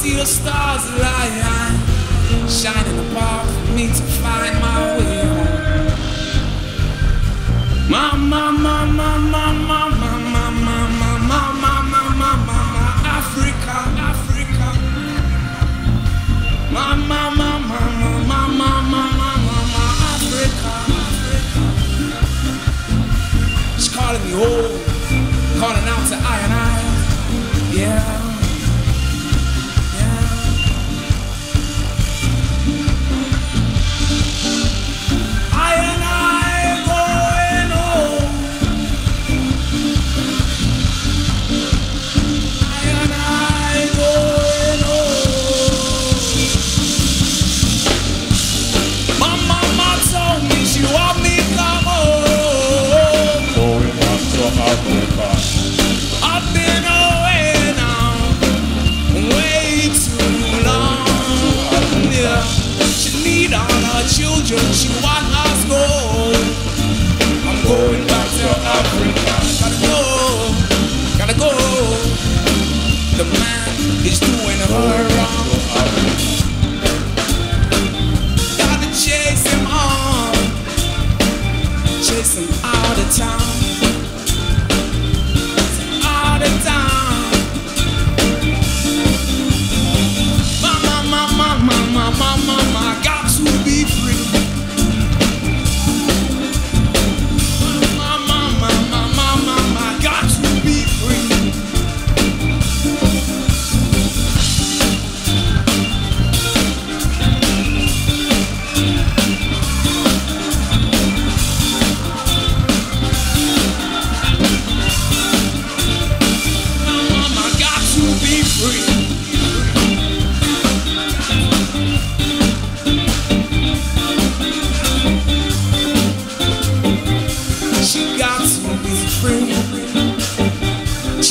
stars align, shining apart for me to find my way home. Mama, mama, mama, mama, mama, mama, mama, mama, mama, Africa, Africa. Mama, mama, mama, mama, mama, mama, Africa, Africa. She's calling me home, calling out to I and I. Yeah.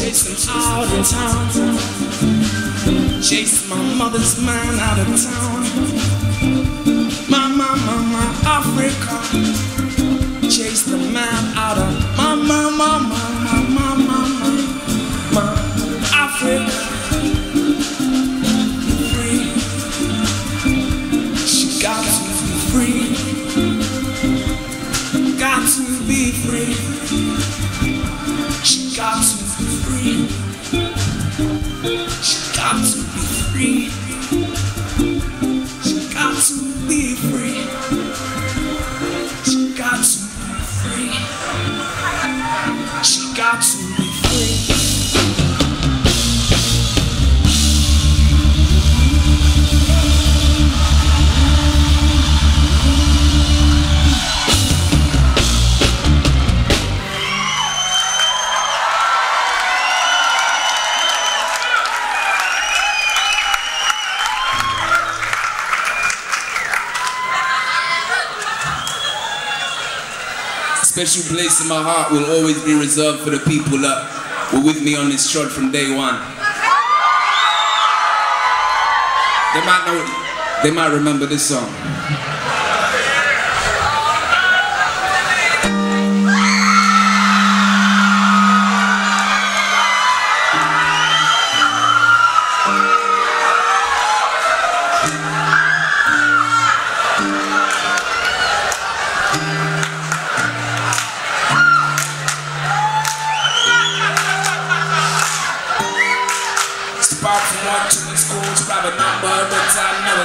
Chasing out of town. Chase my mother's man out of town. Mama, mama, Africa. Chase the man out of mama, mama, mama, mama, mama, Africa. Free. She got to be free. Special place in my heart will always be reserved for the people that were with me on this trot from day one. They might know, they might remember this song.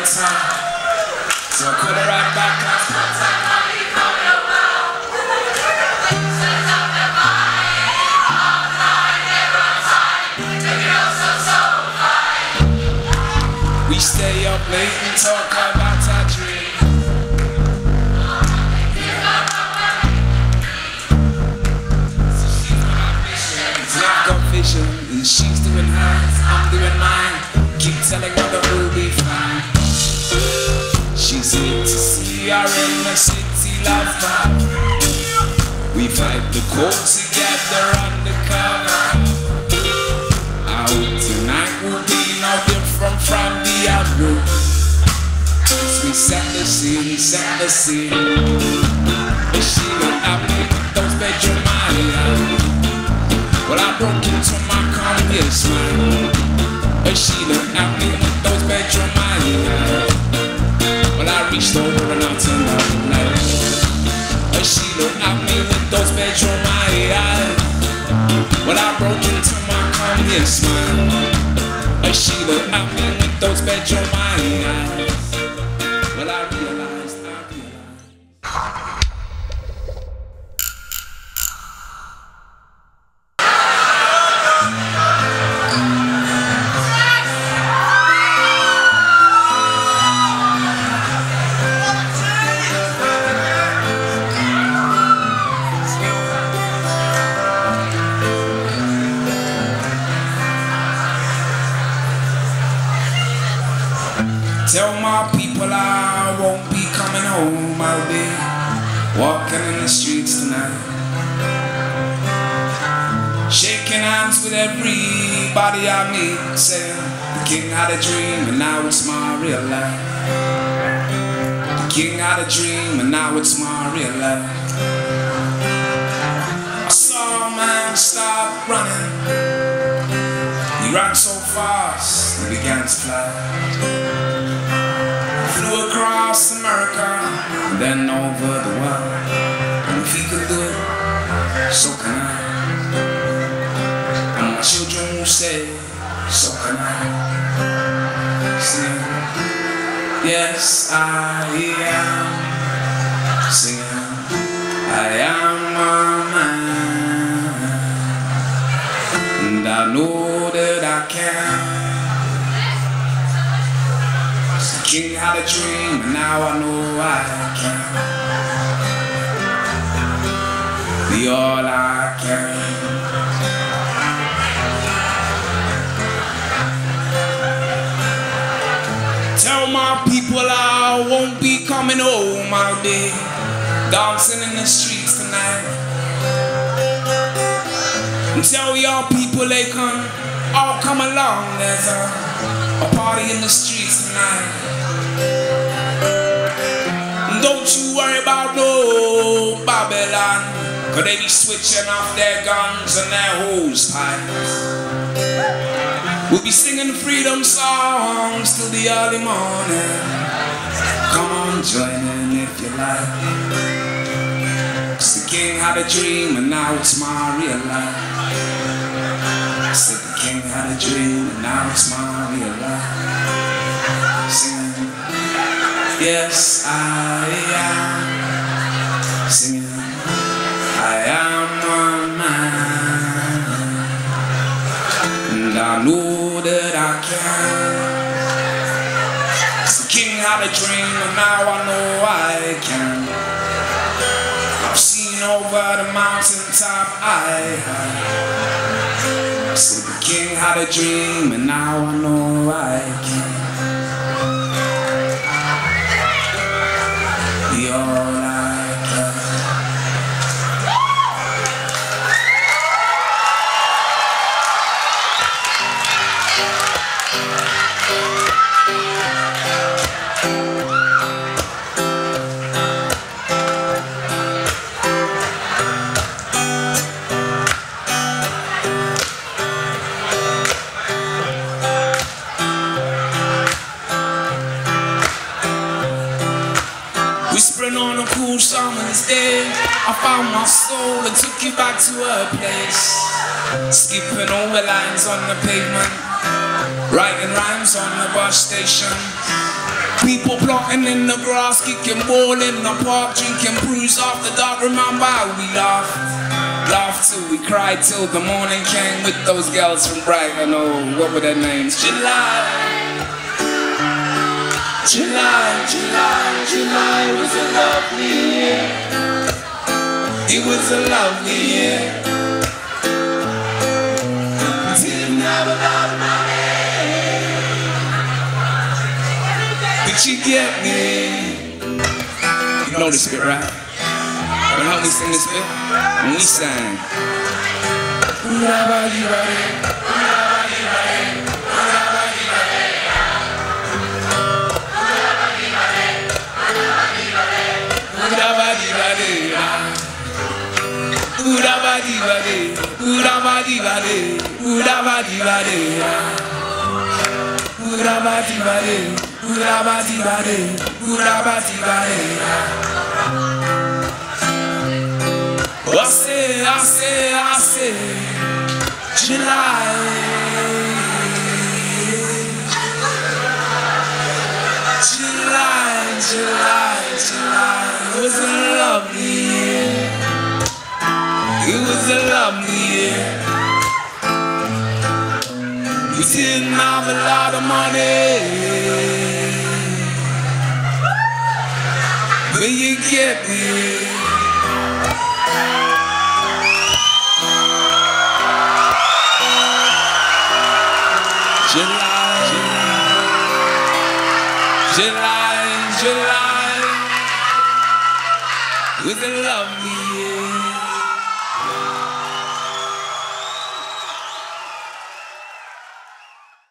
It's time. So I cut it right back. We stay up late and talk about our dreams. I've got vision and she's doing hers, I'm doing mine. Keep telling her that we'll be fine. Here to our inner city love vibe. We fight the cold together undercover. Out tonight will be no different from the. As we set the scene, we set the scene. Is she not happy with those bedroom eyes? Well, I broke into my car, yes, man. But she looked at me with those bedroom Snowboarding out tonight She looked at me with those bedroom eyes Well, I broke into my comedy smile She looked at me with those bedroom eyes Well, I walking in the streets tonight. Shaking hands with everybody I meet. Saying the king had a dream and now it's my real life. The king had a dream and now it's my real life. I saw a man stop running. He ran so fast, he began to fly flew across America and over the world. And if he could do it, so can I. And my children will say, so can I. Sing, yes, I am. Had a dream, and now I know I can be all I can. Tell my people I won't be coming home. I'll be dancing in the streets tonight. Tell your people they can all come along. There's a, a party in the streets tonight. Don't you worry about no Babylon. Cause they be switching off their guns and their hose pipes. We'll be singing freedom songs till the early morning. Come on, join in if you like. Cause the king had a dream and now it's my real life. Said the king had a dream and now it's my real life. Yes I am. Singing, I am a man. And I know that I can. 'Cause the king had a dream and now I know I can. I've seen over the mountaintop I have. Said the king had a dream and now I know I can. On a cool summer's day, I found my soul and took you back to her place. Skipping over lines on the pavement, writing rhymes on the bus station. People plotting in the grass, kicking ball in the park, drinking brews after dark. Remember how we laughed, laughed till we cried till the morning came with those girls from Brighton. Oh, what were their names? July. July, July, July was a lovely year. It was a lovely year. Didn't have a lot of money, but you get me. You know this bit, right? Wanna help me sing this bit? When we sang. Oodabadibade, oodabadibade, oodabadibade, oodabadibade, oodabadibade, oodabadibade. I say, I say, I say, July. Year. We didn't have a lot of money, but you get me. July, July, July, with lovely year.